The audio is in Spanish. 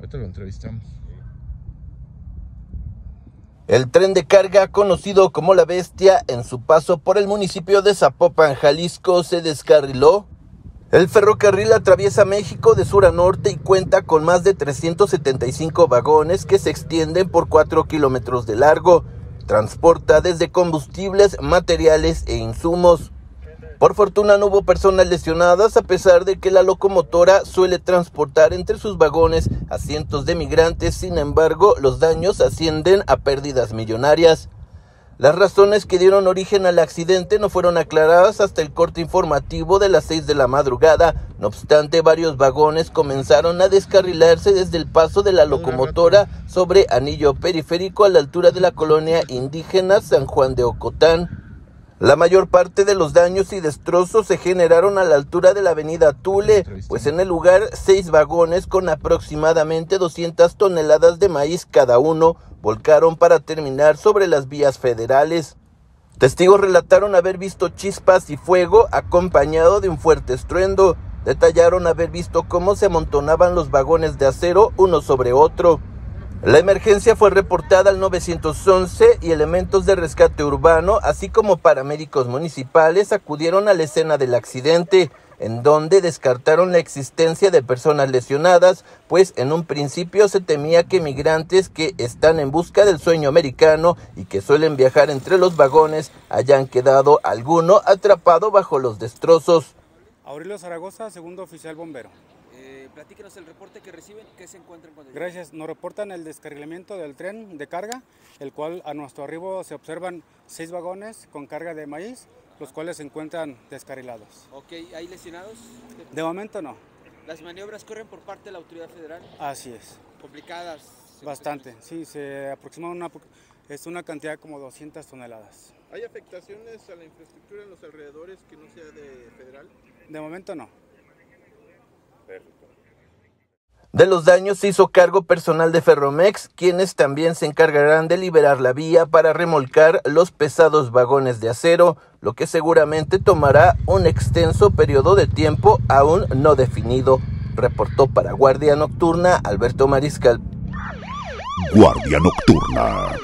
Ahorita lo entrevistamos. El tren de carga, conocido como La Bestia, en su paso por el municipio de Zapopan, Jalisco, se descarriló. El ferrocarril atraviesa México de sur a norte y cuenta con más de 375 vagones que se extienden por 4 kilómetros de largo. Transporta desde combustibles, materiales e insumos. Por fortuna no hubo personas lesionadas a pesar de que la locomotora suele transportar entre sus vagones a cientos de migrantes, sin embargo los daños ascienden a pérdidas millonarias. Las razones que dieron origen al accidente no fueron aclaradas hasta el corte informativo de las 6 de la madrugada. No obstante, varios vagones comenzaron a descarrilarse desde el paso de la locomotora sobre anillo periférico a la altura de la colonia indígena San Juan de Ocotán. La mayor parte de los daños y destrozos se generaron a la altura de la avenida Tule, pues en el lugar seis vagones con aproximadamente 200 toneladas de maíz cada uno volcaron para terminar sobre las vías federales. Testigos relataron haber visto chispas y fuego acompañado de un fuerte estruendo. Detallaron haber visto cómo se amontonaban los vagones de acero uno sobre otro. La emergencia fue reportada al 911 y elementos de rescate urbano, así como paramédicos municipales, acudieron a la escena del accidente, en donde descartaron la existencia de personas lesionadas, pues en un principio se temía que migrantes que están en busca del sueño americano y que suelen viajar entre los vagones hayan quedado alguno atrapado bajo los destrozos. Aurelio Zaragoza, segundo oficial bombero. Eh, platíquenos el reporte que reciben, qué se encuentran cuando Gracias, nos reportan el descarrilamiento del tren de carga, el cual a nuestro arribo se observan seis vagones con carga de maíz, los cuales se encuentran descarrilados. Ok, ¿hay lesionados? De momento no. ¿Las maniobras corren por parte de la autoridad federal? Así es. ¿Complicadas? Bastante, sí, se aproxima una, es una cantidad como 200 toneladas. ¿Hay afectaciones a la infraestructura en los alrededores que no sea de federal? De momento no. De los daños se hizo cargo personal de Ferromex, quienes también se encargarán de liberar la vía para remolcar los pesados vagones de acero, lo que seguramente tomará un extenso periodo de tiempo aún no definido. Reportó para Guardia Nocturna Alberto Mariscal. Guardia Nocturna.